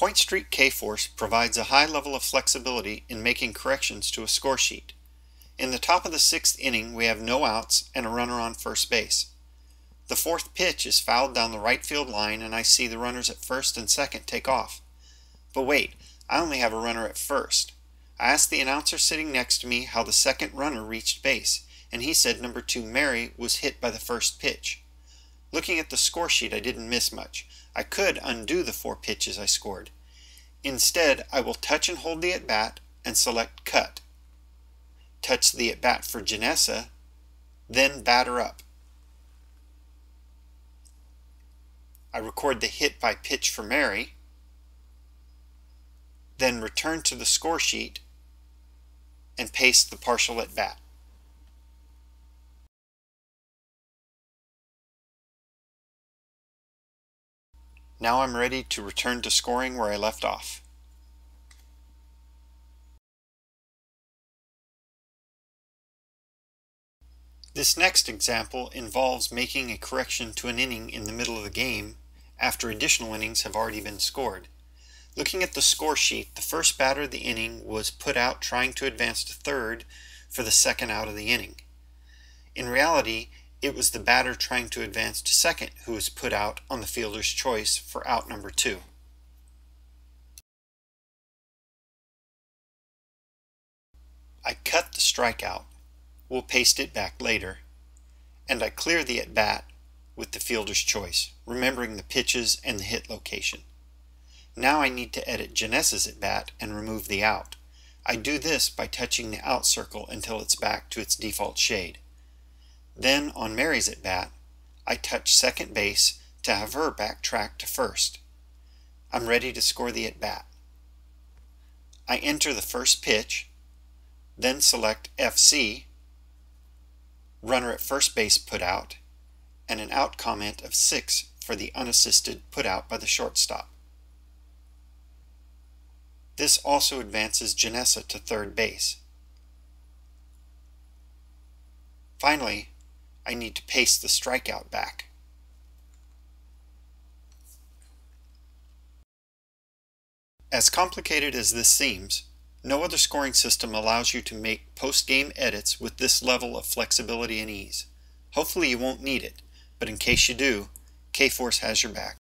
Pointstreak K-Force provides a high level of flexibility in making corrections to a score sheet. In the top of the sixth inning, we have no outs and a runner on first base. The fourth pitch is fouled down the right field line, and I see the runners at first and second take off. But wait, I only have a runner at first. I asked the announcer sitting next to me how the second runner reached base, and he said number two Mary was hit by the first pitch. Looking at the score sheet, I didn't miss much. I could undo the four pitches I scored. Instead, I will touch and hold the at bat and select Cut touch the at bat for Janessa, then batter up. I record the hit by pitch for Mary, then return to the score sheet and paste the partial at Now I'm ready to return to scoring where I left off. This next example involves making a correction to an inning in the middle of the game after additional innings have already been scored. Looking at the score sheet, the first batter of the inning was put out trying to advance to third for the second out of the inning. In reality, it was the batter trying to advance to second who was put out on the fielder's choice for out number two. I cut the strikeout We'll paste it back later. And I clear the at bat with the fielder's choice, remembering the pitches and the hit location. Now I need to edit Janessa's at bat and remove the out. I do this by touching the out circle until it's back to its default shade. Then on Mary's at bat, I touch second base to have her backtrack to first. I'm ready to score the at bat. I enter the first pitch, then select FC runner at first base put out, and an out comment of 6 for the unassisted put out by the shortstop. This also advances Janessa to third base. Finally, I need to paste the strikeout back. As complicated as this seems, no other scoring system allows you to make post-game edits with this level of flexibility and ease. Hopefully you won't need it, but in case you do, K-Force has your back.